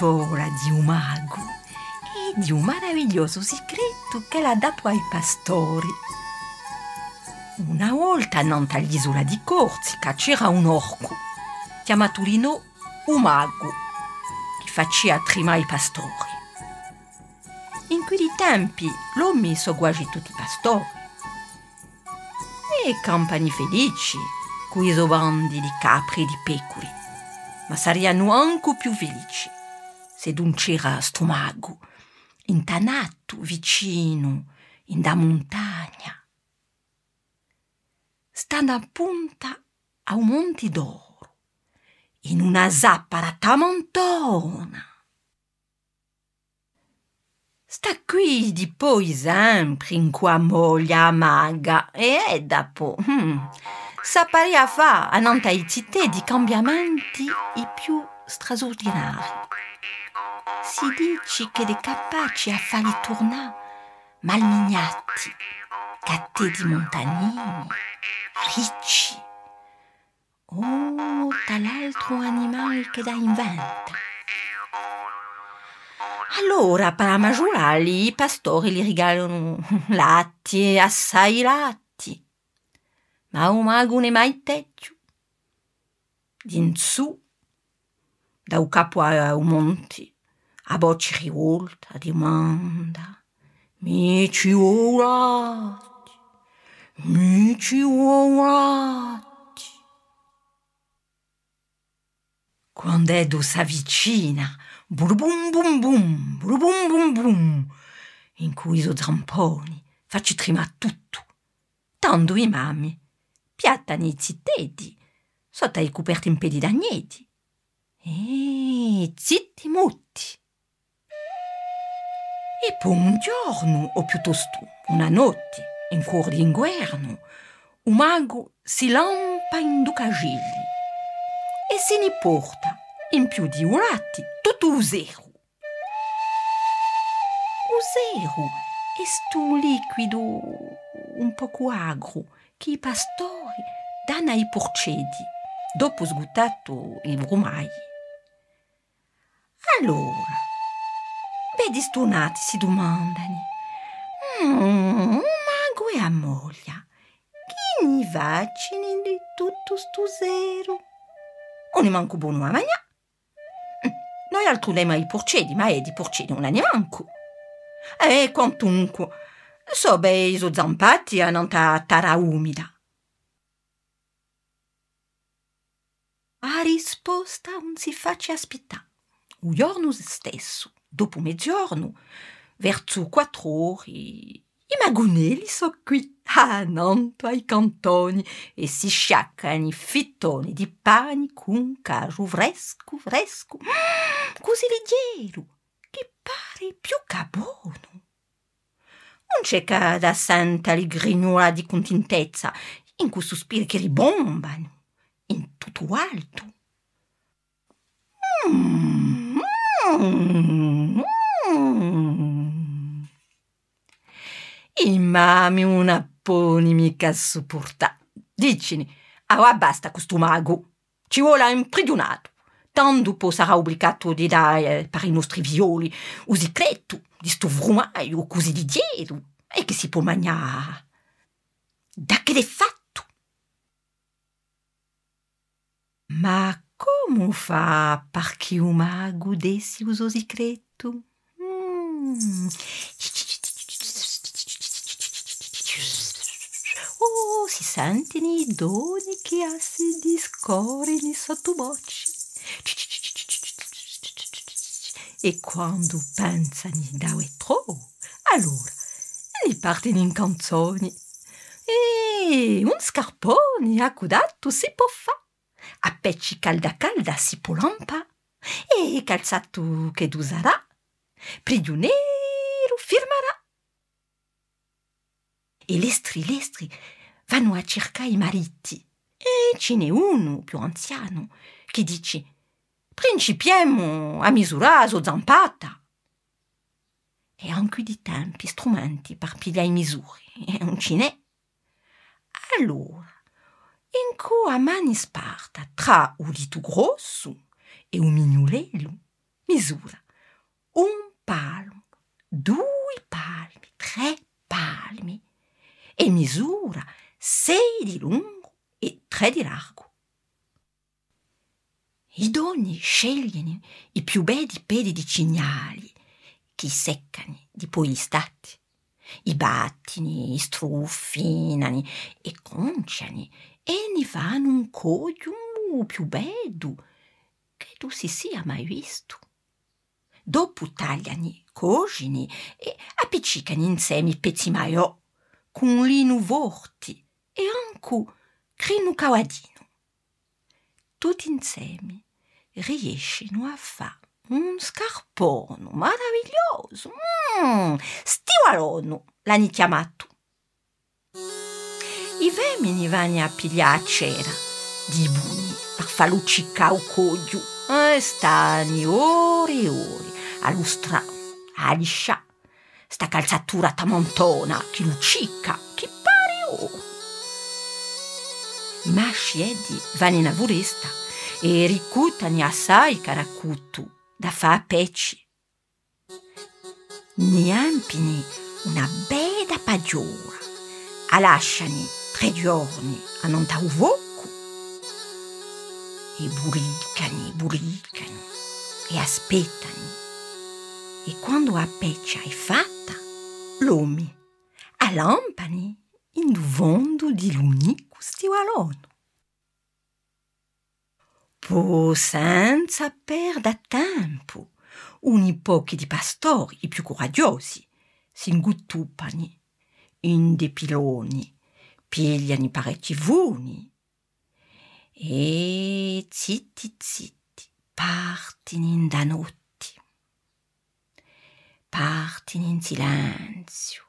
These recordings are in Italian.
lavola di un mago e di un meraviglioso segreto che l'ha dato ai pastori. Una volta non all'isola di Corsica c'era un orco chiamato Lino un mago che faceva trimare i pastori. In quei tempi l'uomo so quasi tutti i pastori e campani felici con i bandi di capri e di pecore ma saranno anche più felici se non c'era sto mago intanato vicino in da montagna. Stanno a punta a un monte d'oro, in una zappara tamontona. Sta qui di poi sempre in qua moglia maga e dopo... Hmm, sapparia fa a nantaizzite di cambiamenti i più straordinari. Si dice che è capace a farli tornare malmignati, gatte di montanini, ricci. Oh, tal'altro animale che da inventa. Allora, per maggiorarli, i pastori gli regalano latti, assai latti ma un mago ne mai. Din su, da un capo a un monte, a bocci rivolta, dimanda, mi ci urati, mi ci urati. Quando Edo s'avvicina, burbum bum bum, burbum bum bum, in cui i zamponi facci tremare tutto, tanto i mammi piattani zitteti, sotto i coperti in piedi d'agneti. E zitti mutti. E poi un giorno, o piuttosto una notte, in cuor d'inverno, un mago si lampa in ducagilli e se ne porta in più di un atti tutto zero. O zero è sto liquido un poco agro che i pastori danno ai porcedi dopo sguttato i brumai. Allora, vedi stonati si domandano, mm, mago e a moglie, chi ne vaccini di tutto sto zero? Non ne manco buono a mangiare. Noi altro lema i porcedi, ma è di porcedi non ne manco. E quantunque, so bei so zampati a nanta tara umida. A risposta non si face aspettare. Un giorno stesso, dopo mezzogiorno, verso quattro ore, i magonelli so qui. A Nanto ai cantoni. E si sciaccano i fittoni di pani con cacio fresco, fresco, così leggero, che pare più che buono. Non c'è che da santa grignola di contentezza, in cui sospiri che ribombano, in tutto alto. Mm, mm, mm. I mami una poni mica sopporta. Dicini, ah basta questo mago, ci vuole imprigionato. Tanto poi sarà obbligato di dare per i nostri violi o secreto di sto frumaio così di dietro e che si può mangiare. Da che l'è fatto? Ma come fa perché un mago desse uso secreto? Mm. Oh, si sentono i doni che si discorrono sottobocci. E quando pensano da è troppo, allora li partono in canzoni. E un scarpone accodato si può fare. A pecci calda calda si può lampa. E calzato che usarà, prigioniero firmerà. E lestri lestri vanno a cercare i mariti. E ce n'è uno più anziano che dice principiamo a misurare so zampata. E anche di tempi strumenti per pigliare misure. E non ce n'è. Allora, in cui a mani sparta tra un dito grosso e un mignolello, misura un palmo, due palmi, tre palmi e misura sei di lungo e tre di largo. I doni scegliono i più belli peli di cignali, che seccano di poi stati. I battini, i struffinano e conciano e ne fanno un coglio più bello che tu si sia mai visto. Dopo tagliano, coscino e appiccicano insieme i pezzi maiò con lino vorti e anche crino cawadino tutti insieme riescono a fare un scarpone meraviglioso. Mm, stivalone l'hanno chiamato. I femmini vanno a pigliare cera di buni per far luccicare il coglio e stanno ore e ore a lustrare, a lisciare sta calzatura tamontona che luccica, che pare oro. I masci Eddi vanno in foresta e ricuttano assai caracuttu da fa a pecci. Ne ampini una bella pagiora, a lasciano tre giorni a non ta uvocco e buricano, buricano e aspettano. E quando a peccia è fatta, l'uomo a lampani induvando di l'unico stivalone. Poi, senza perdere tempo, uni pochi di pastori, i più coraggiosi, si inguttupano in dei piloni, pigliano parecchi vuni. E zitti zitti partono in da notte, partono in silenzio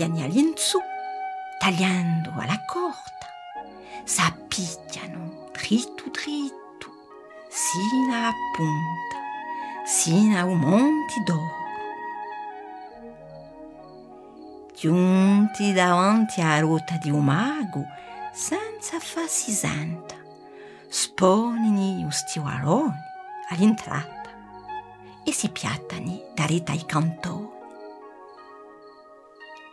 pigliano all'insù, tagliando alla corta, s'appicciano dritto dritto, sino a punta, sino a un monte d'oro. Giunti davanti alla ruota di un mago, senza farsi senta, sponini i stivaloni all'entrata e si piattano da rete ai cantori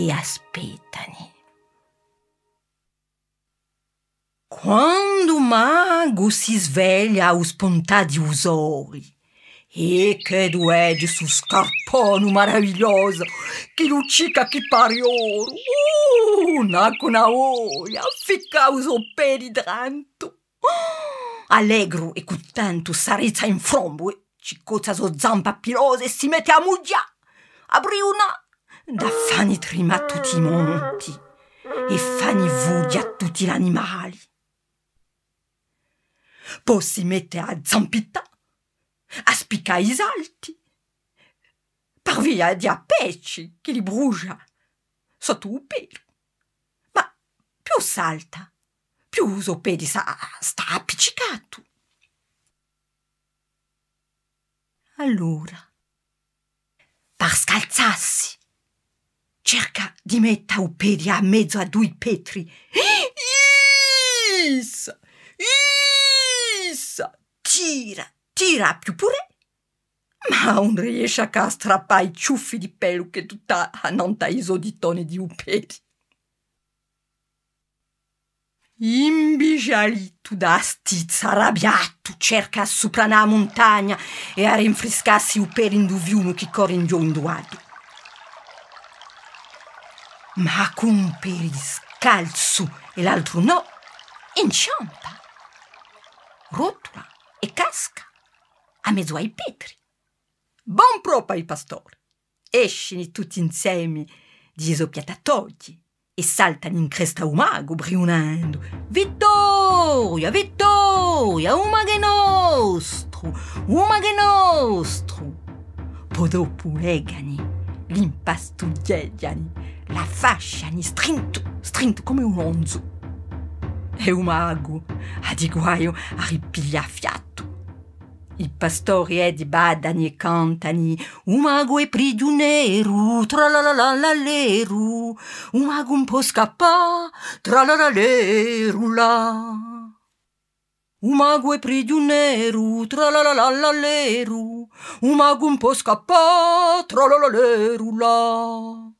e aspettano. Quando o mago si sveglia a spuntà di usori, e che duede su scarpone maraviglioso che luccica che pari oro, uh, naco una oia, ficca uso peri dranto. Allegro e contento s'arezza in frombo e ci cozza so zampa pilosa e si mette a muggia. Apri una da fani trima a tutti i monti e fani vudi a tutti gli animali. Poi si mette a zampita, a spiccare i salti, per via di a pecci che li brucia sotto un pelo. Ma più salta, più uso pedi sta, sta appiccicato. Allora, per scalzarsi, cerca di mettere un piede a mezzo a due petri. Issa, issa, tira, tira più pure, ma non riesce a strappare i ciuffi di pelo che tutta non taiso di un piede. Imbicialito da stizza, arrabbiato, cerca a sopranare la montagna e a rinfrescarsi un pelo in duviuno che corre in giù in duato ma con piede scalzo e l'altro no, inciampa, rotola e casca a mezzo ai petri. Buon propo ai pastori, escini tutti insieme di esoppiatatogli e saltano in cresta un mago brionando. Vittoria, vittoria, un mago nostro, un mago nostro. Poi dopo legano, l'impastugliano, la fasciano, strinto, strinto come un onzo. E un mago, a di guaio, a ripiglia fiato. I pastori e di badani e cantani, un mago è prigioniero, tra la la la la leru, un mago un po' scappa, tra la la leru la. Un mago è prigioniero, tra la la la leru, un mago un po' scappa, tra la la leru la.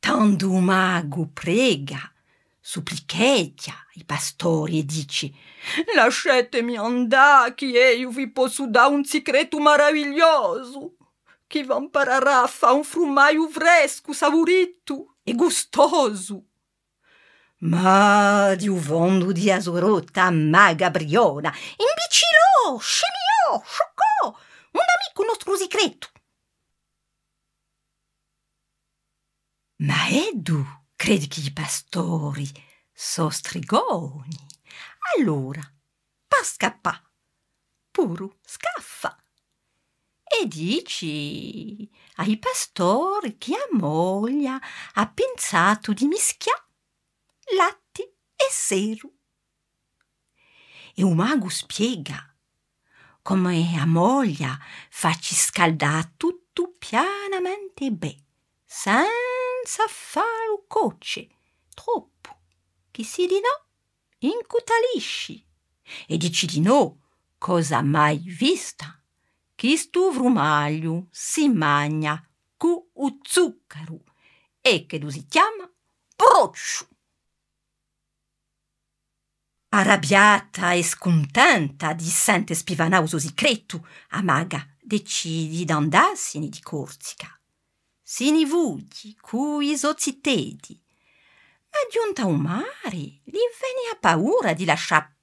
Tanto un mago prega, supplicheggia i pastori e dice lasciatemi andare che io vi posso dare un segreto meraviglioso che vi imparerà a fare un frumaio fresco, savorito e gustoso. Ma di uvondo di asorota maga briona, imbecillò, scemiò, scioccò, un amico nostro segreto. Ma Edu credi che i pastori so strigoni. Allora, pa scappà, puru scaffa. E dici ai pastori che a moglie ha pensato di mischiare latti e seru. E un mago spiega come a moglie facci scaldare tutto pianamente bene, senza fare cocce, troppo chi si di no incutalisci. E dici di no cosa mai vista? Chi stu vrumaglio si magna cu u zuccaru e che lo si chiama broccio arrabbiata e scontenta di sente spivanauso sicreto a maga decidi d'andarsene di Corsica. Sini vugli cu i zozzitedi ma giunta un mare gli venia paura di lasciar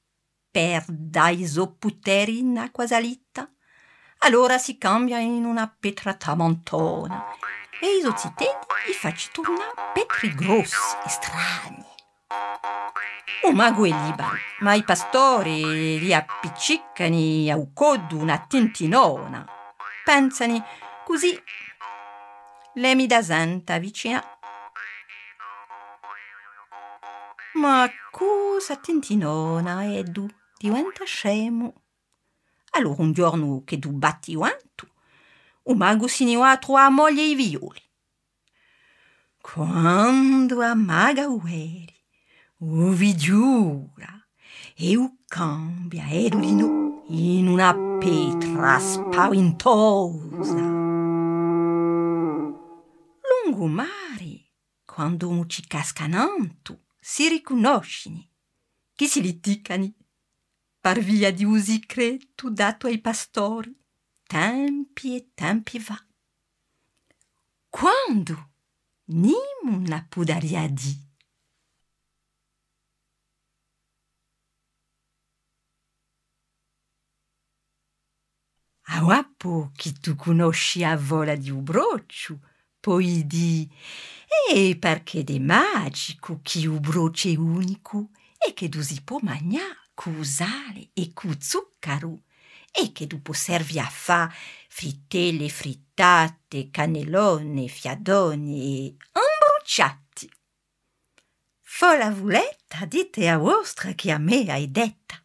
perda i zopputeri in acqua salita. Allora si cambia in una petra tramontona e i zozzitedi gli facci tornare petri grossi e strani un mago è libero ma i pastori li appiccicano a codo una tintinona pensano così le mi da santa vicina Ma cosa tintinona Edu diventa scemo. Allora un giorno che tu batti quanto, un mago si ne va a trovare moglie i violi. Quando a maga ueri, u vi giura e u cambia Edulino in una petra spaventosa. Lungo mare, quando un ci cascananto, si riconoscini, che si liticani, par via di usi cretu dato ai pastori, tempi e tempi va. Quando nimun la pudaria di. A wapo che tu conosci a vola di un broccio, poi di e perché de magico chi u broce unico e che du si può mangià cu sale e cu zuccaru e che dopo servi a fa frittelle frittate, cannellone, fiadoni e imbruciati. Fo la vuletta dite a vostra che a me hai detta.